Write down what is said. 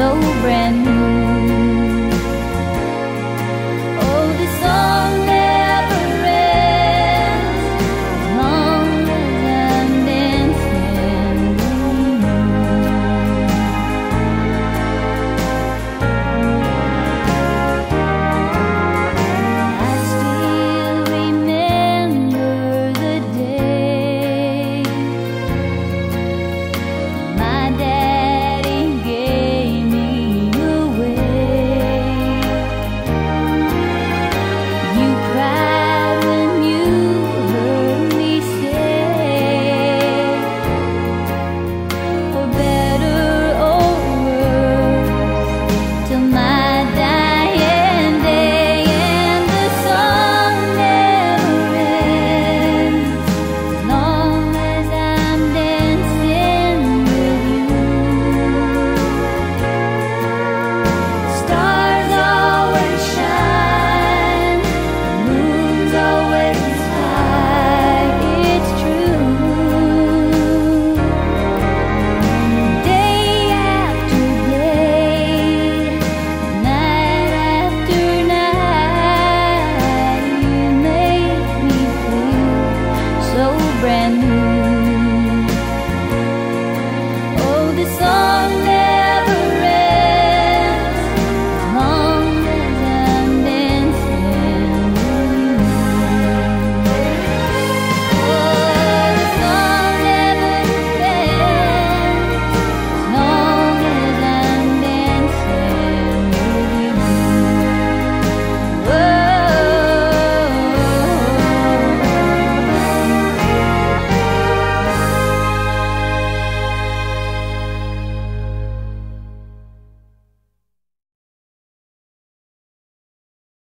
so brand new.